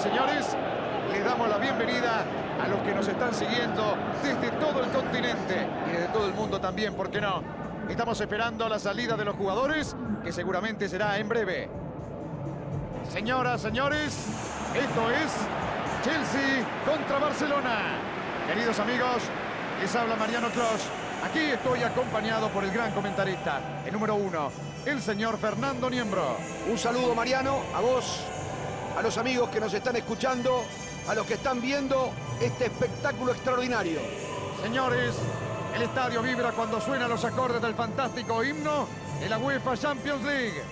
señores, les damos la bienvenida a los que nos están siguiendo desde todo el continente y desde todo el mundo también, ¿por qué no? Estamos esperando la salida de los jugadores, que seguramente será en breve. Señoras, señores, esto es Chelsea contra Barcelona. Queridos amigos, les habla Mariano Clos. Aquí estoy acompañado por el gran comentarista, el número uno, el señor Fernando Niembro. Un saludo, Mariano, a vos, a los amigos que nos están escuchando, a los que están viendo este espectáculo extraordinario. Señores, el estadio vibra cuando suenan los acordes del fantástico himno de la UEFA Champions League.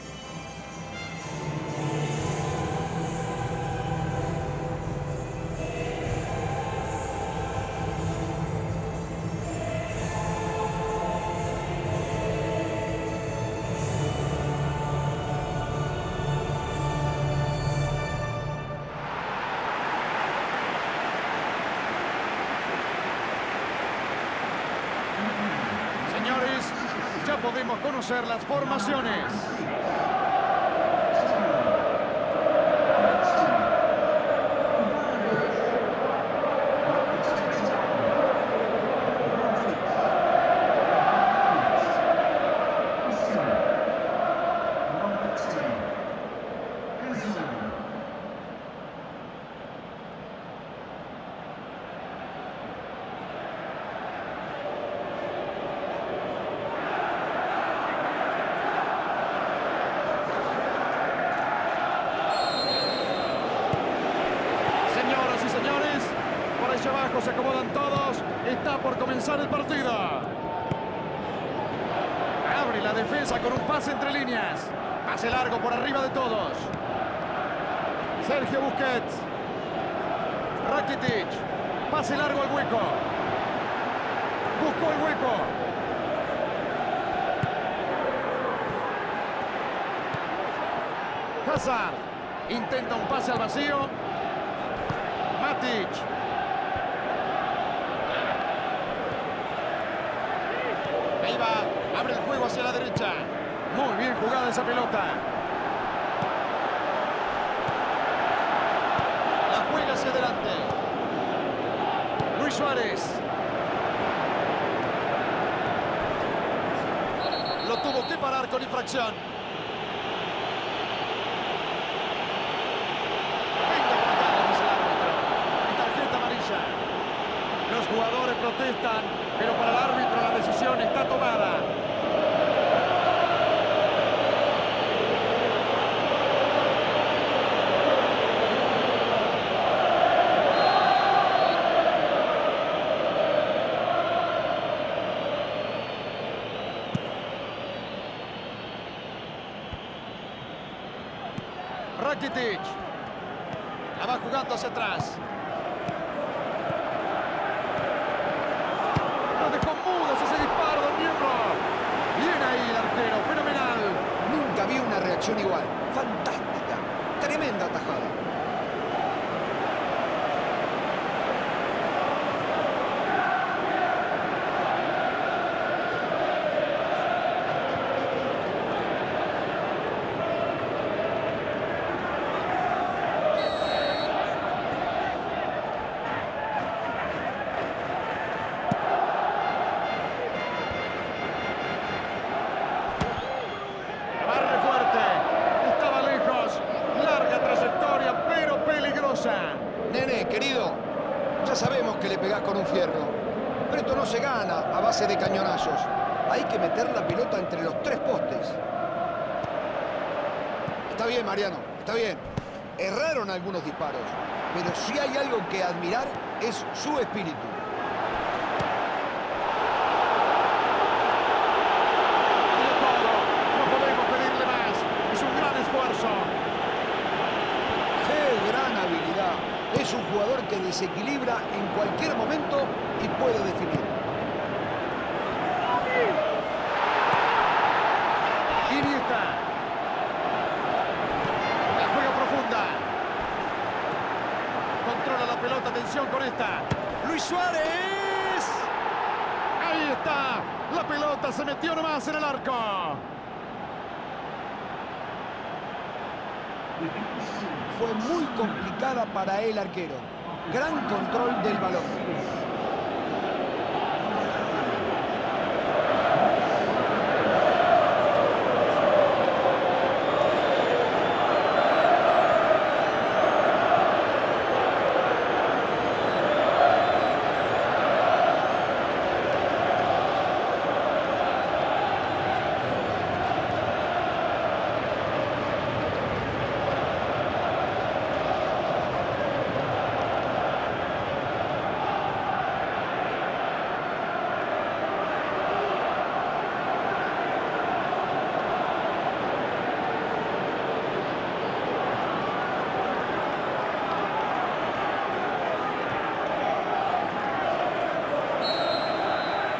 Conocer las formaciones. Señoras y señores, por allá abajo se acomodan todos. Está por comenzar el partido. Abre la defensa con un pase largo por arriba de todos. Sergio Busquets. Rakitic. Pase largo al hueco. Buscó el hueco. Hazard. Intenta un pase al vacío. Matic. Ahí va, abre el juego hacia la derecha. Muy bien jugada esa pelota. La juega hacia adelante. Luis Suárez. Lo tuvo que parar con infracción. Venga por acá, dice el árbitro. Y tarjeta amarilla. Los jugadores protestan, pero para el árbitro la decisión está tomada. La va jugando hacia atrás. Lo dejó mudos ese disparo del. Bien ahí el arquero, fenomenal. Nunca vi una reacción igual. Fantástica. Tremenda tajada. Barre fuerte. Estaba lejos. Larga trayectoria, pero peligrosa. Nene, querido, ya sabemos que le pegás con un fierro. Pero esto a base de cañonazos. Hay que meter la pelota entre los tres postes. Está bien, Mariano, está bien. Erraron algunos disparos. Pero si hay algo que admirar es su espíritu. No podemos pedirle más. Es un gran esfuerzo. ¡Qué gran habilidad! Es un jugador que desequilibra en cualquier momento y puede definir. Iniesta. La juega profunda. Controla la pelota. Con esta. Luis Suárez. Ahí está. La pelota se metió nomás en el arco. Fue muy complicada para el arquero. Gran control del balón.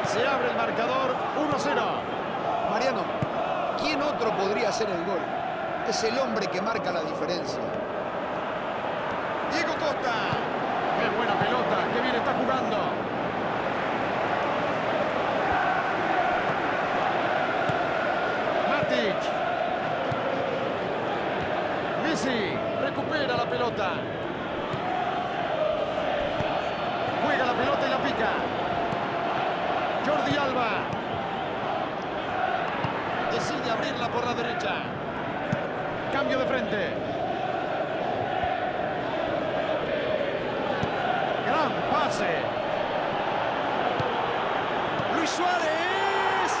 Se abre el marcador 1-0. Mariano, ¿quién otro podría hacer el gol? Es el hombre que marca la diferencia. Diego Costa. Qué buena pelota, qué bien está jugando. Matic. Messi recupera la pelota. Juega la pelota y la pica. Jordi Alba. Decide abrirla por la derecha. Cambio de frente. Gran pase. Luis Suárez.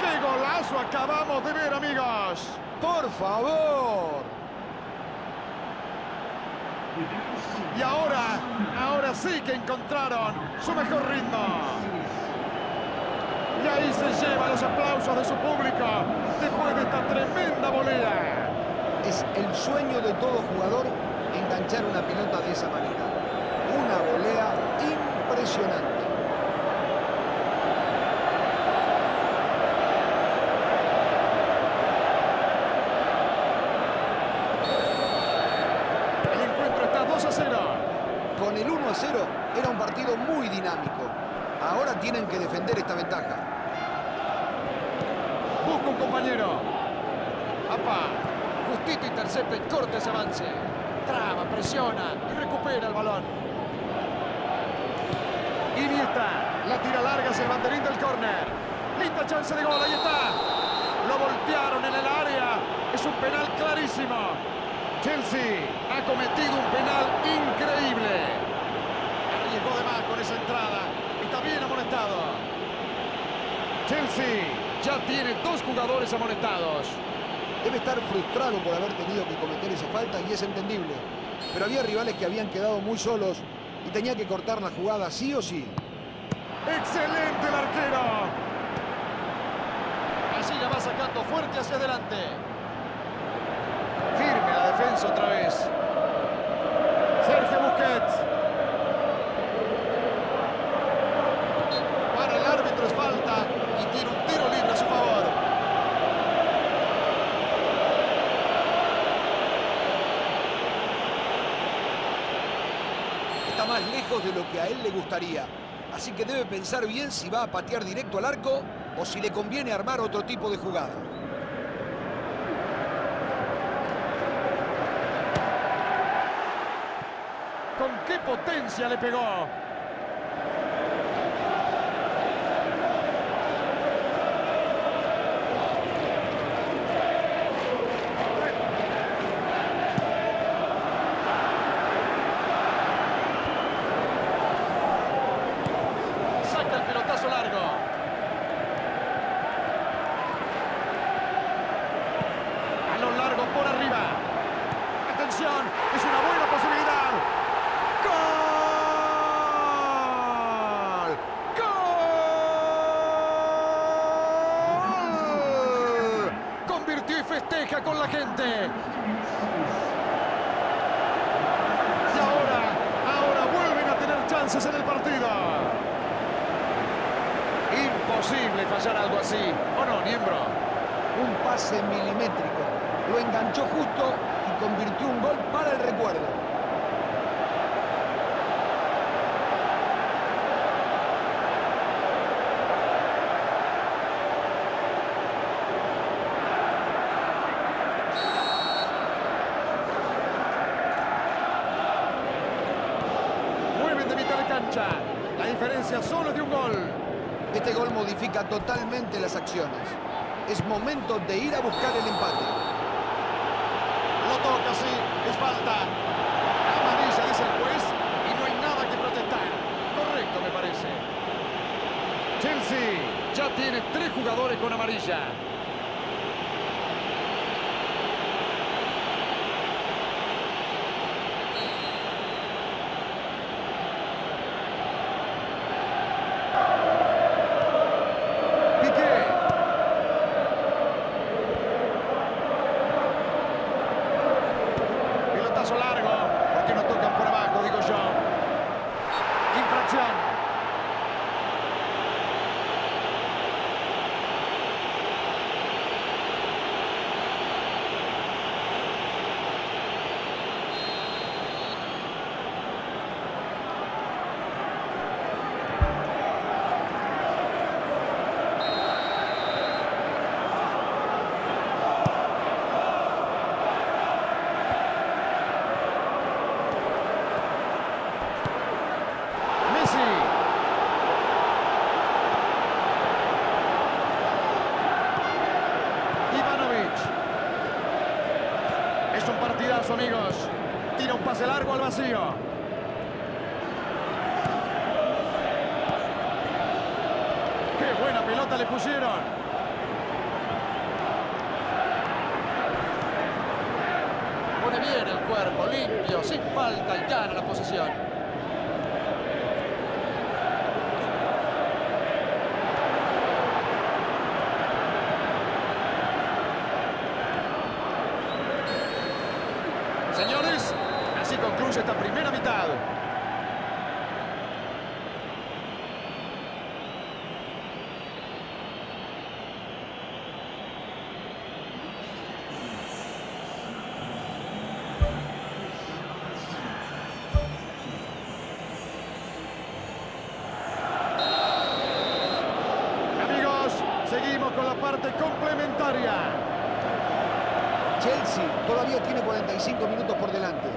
¡Qué golazo acabamos de ver, amigos! ¡Por favor! Y ahora, ahora sí que encontraron su mejor ritmo. Y ahí se lleva los aplausos de su público después de esta tremenda volea. Es el sueño de todo jugador enganchar una pelota de esa manera. Una volea impresionante. El encuentro está 2 a 0. Con el 1 a 0 era un partido muy dinámico. Ahora tienen que defender esta ventaja. Un compañero. Apa. Justito intercepta y corta ese avance. Traba, presiona y recupera el balón. Iniesta. La tira larga hacia el banderín del córner. Linda chance de gol. Ahí está. Lo voltearon en el área. Es un penal clarísimo. Chelsea ha cometido un penal increíble. Arriesgó de más con esa entrada. Está bien amonestado. Chelsea ya tiene dos jugadores amonestados. Debe estar frustrado por haber tenido que cometer esa falta y es entendible. Pero había rivales que habían quedado muy solos y tenía que cortar la jugada sí o sí. ¡Excelente el arquero! Allí la va sacando fuerte hacia adelante. Firme la defensa otra vez. Sergio Busquets. Para el árbitro es falta y tiene un tiro libre a su favor. Está más de lo que a él le gustaría. Así que debe pensar bien si va a patear directo al arco o si le conviene armar otro tipo de jugada. ¿Con qué potencia le pegó? Saca el pelotazo largo. A lo largo por arriba. Atención, es una buena posibilidad. ¡Gol! ¡Gol! Convirtió y festeja la gente. Y ahora, ahora vuelven a tener chances en el partido. Imposible fallar algo así. ¿O no, miembro? Un pase milimétrico. Lo enganchó justo y convirtió un gol para el recuerdo. lucha. La diferencia solo es de un gol. Este gol modifica totalmente las acciones. Es momento de ir a buscar el empate. Lo toca, sí, es falta. Amarilla, dice el juez, y no hay nada que protestar. Correcto, me parece. Chelsea ya tiene tres jugadores con amarilla. Piqué. Pelotazo largo, porque no tocan por abajo, digo yo. Infracción. Messi. Ivanovic. Es un partidazo, amigos. Tira un pase largo al vacío. ¡Qué buena pelota le pusieron! Pone bien el cuerpo, limpio, sin falta y gana la posición. Señores, así concluye esta primera mitad. Chelsea todavía tiene 45 minutos por delante.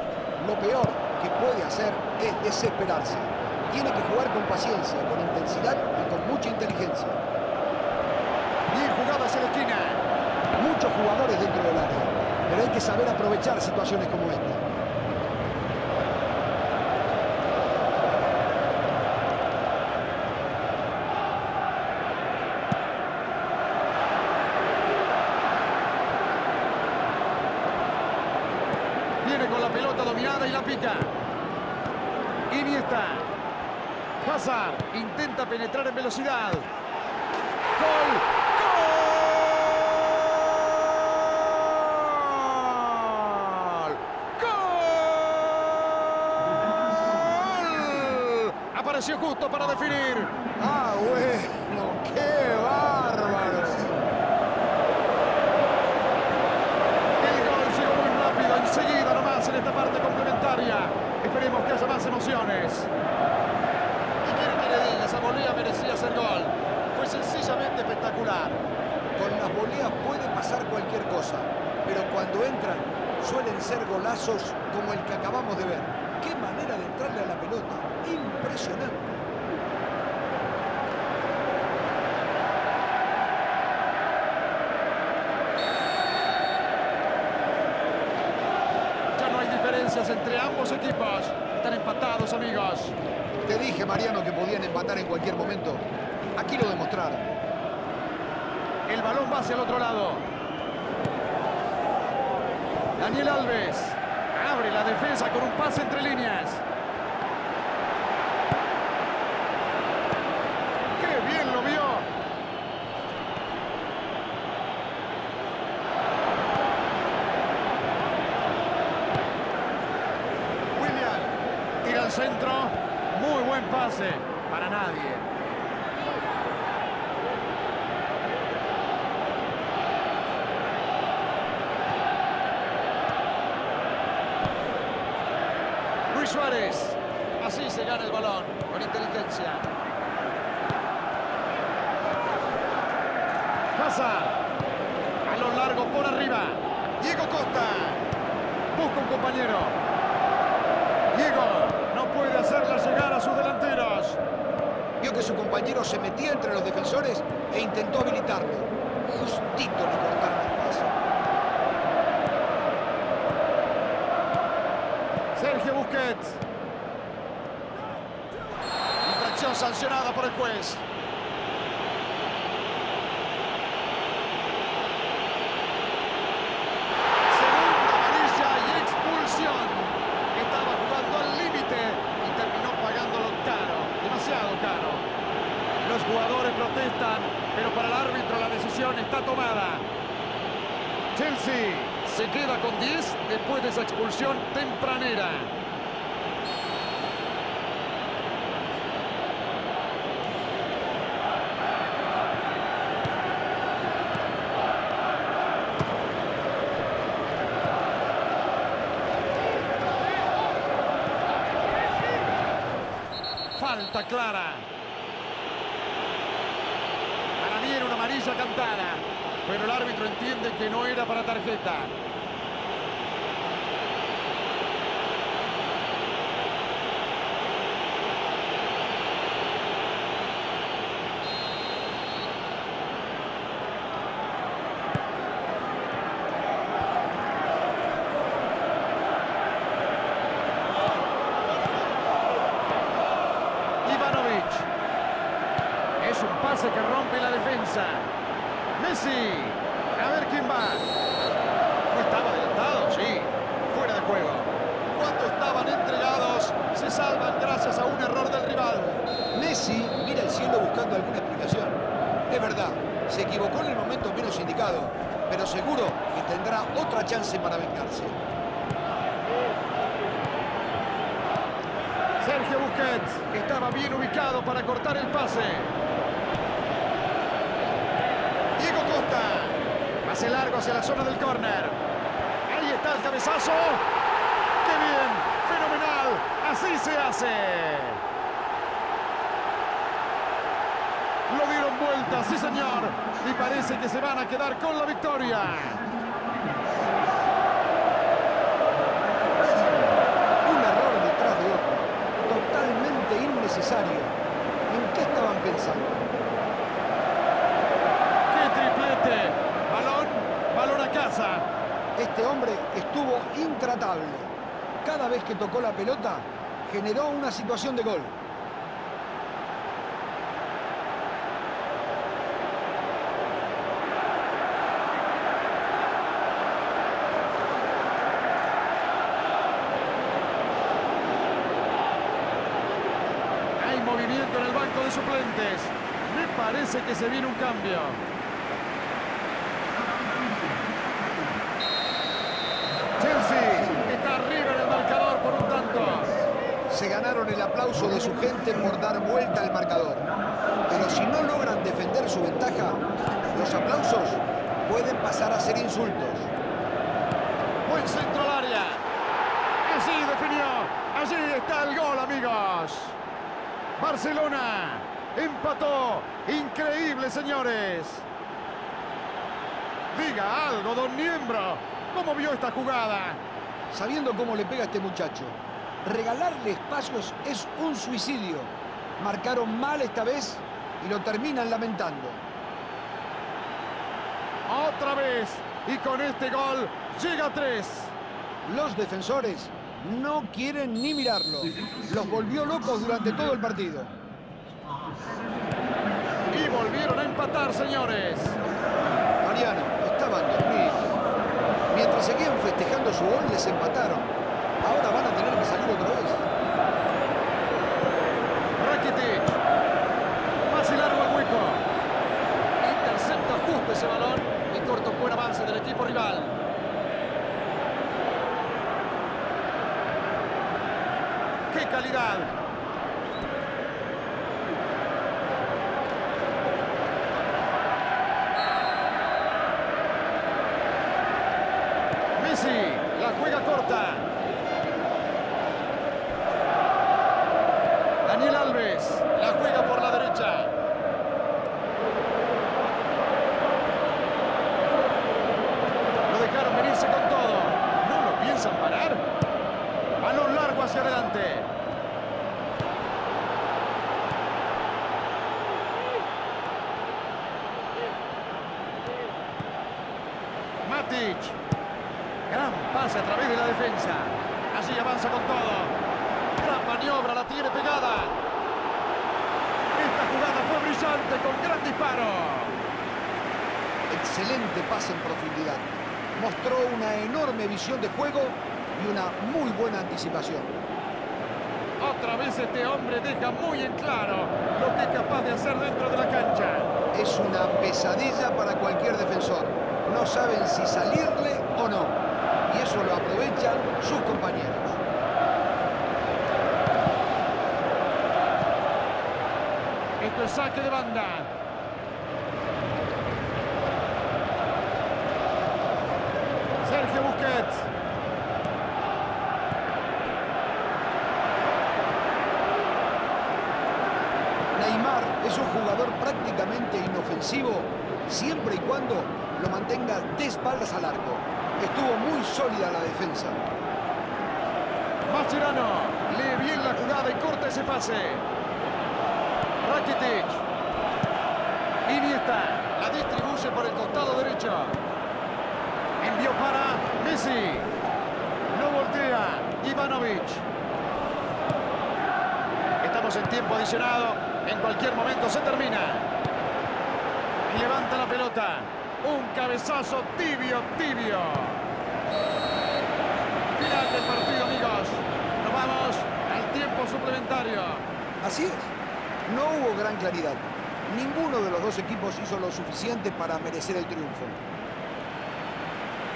Lo peor que puede hacer es desesperarse. Tiene que jugar con paciencia, con intensidad y con mucha inteligencia. Bien jugada hacia la esquina. Muchos jugadores dentro del área, pero hay que saber aprovechar situaciones como esta. Viene con la pelota dominada y la pica. Iniesta. Hazard intenta penetrar en velocidad. ¡Gol! ¡Gol! ¡Gol! Apareció justo para definir. ¡Ah, bueno! ¡Qué bárbaro! El gol llegó muy rápido, enseguida nomás en esta parte complementaria. Esperemos que haya más emociones. ¿Qué quiere que le diga? Esa volea merecía ser gol. Fue sencillamente espectacular. Con las voleas puede pasar cualquier cosa, pero cuando entran suelen ser golazos como el que acabamos de ver. ¡Qué manera de entrarle a la pelota! ¡Impresionante! Ya no hay diferencias entre ambos equipos. Están empatados, amigos. Te dije, Mariano, que podían empatar en cualquier momento. Aquí lo demostraron. El balón va hacia el otro lado. Daniel Alves abre la defensa con un pase entre líneas. ¡Qué bien lo vio! William tira al centro. Muy buen pase. Para nadie. Luis Suárez. Así se gana el balón, con inteligencia. Hazard. A lo largo por arriba. Diego Costa. Busca un compañero. Diego. No puede hacerla llegar a sus. Vio que su compañero se metía entre los defensores e intentó habilitarlo. Justito le cortaron el paso. Sergio Busquets. Infracción sancionada por el juez. Segunda amarilla y expulsión. Estaba jugando al límite y terminó pagándolo caro, demasiado caro. Los pero para el árbitro la decisión está tomada. Chelsea se queda con 10 después de esa expulsión tempranera. Falta clara. Para mí era una amarilla cantada, pero el árbitro entiende que no era para tarjeta. Ivanovic. Es un pase que rompe la defensa. Messi. A ver quién va. No estaba adelantado, sí. Fuera de juego. Cuando estaban entregados, se salvan gracias a un error del rival. Messi mira el cielo buscando alguna explicación. Es verdad, se equivocó en el momento menos indicado, pero seguro que tendrá otra chance para vengarse. Sergio Busquets estaba bien ubicado para cortar el pase. Diego Costa. Pase largo hacia la zona del córner. Ahí está el cabezazo. ¡Qué bien! ¡Fenomenal! Así se hace. Lo dieron vuelta, sí señor. Y parece que se van a quedar con la victoria. Un error detrás de otro, totalmente innecesario. ¿En qué estaban pensando? ¡Qué triplete! Balón, balón a casa. Este hombre estuvo intratable. Cada vez que tocó la pelota, generó una situación de gol. Hay movimiento en el banco de suplentes. Me parece que se viene un cambio. Chelsea está arriba en el marcador por un tanto. Se ganaron el aplauso de su gente por dar vuelta al marcador. Pero si no logran defender su ventaja, los aplausos pueden pasar a ser insultos. Buen centro al área. Así definió. Allí está el gol, amigos. Barcelona empató. Increíble, señores. Diga algo, don Niembro. ¿Cómo vio esta jugada? Sabiendo cómo le pega a este muchacho, regalarle espacios es un suicidio. Marcaron mal esta vez y lo terminan lamentando. Otra vez. Y con este gol llega a tres. Los defensores no quieren ni mirarlo. Los volvió locos durante todo el partido. Y volvieron a empatar, señores. Mariano, estaban dormidos. Mientras seguían festejando su gol, les empataron. Ahora van a tener que salir otra vez. Rakitic. Pase largo al hueco. Intercepta justo ese balón y corta un buen avance del equipo rival. ¡Qué calidad! Messi la juega corta. Daniel Alves la juega por la derecha. Lo dejaron venirse con todo. ¿No lo piensan parar? Balón largo hacia adelante. Matic. Gran pase a través de la defensa. Allí avanza con todo. Gran maniobra, la tiene pegada. Esta jugada fue brillante con gran disparo. Excelente pase en profundidad. Mostró una enorme visión de juego y una muy buena anticipación. Otra vez este hombre deja muy en claro lo que es capaz de hacer dentro de la cancha. Es una pesadilla para cualquier defensor. No saben si salirle o no. Y eso lo aprovechan sus compañeros. Esto es saque de banda. Sergio Busquets. Neymar es un jugador prácticamente inofensivo siempre y cuando lo mantenga de espaldas al arco. Estuvo muy sólida la defensa. Mascherano lee bien la jugada y corta ese pase. Rakitic. Iniesta la distribuye por el costado derecho. Envió para Messi. No voltea Ivanovic. Estamos en tiempo adicionado. En cualquier momento se termina. Y levanta la pelota. Un cabezazo tibio, tibio. Final del partido, amigos. Nos vamos al tiempo suplementario. Así es. No hubo gran claridad. Ninguno de los dos equipos hizo lo suficiente para merecer el triunfo.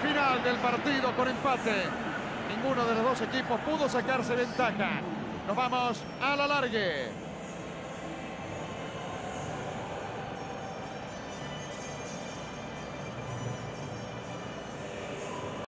Final del partido con empate. Ninguno de los dos equipos pudo sacarse ventaja. Nos vamos a la largue.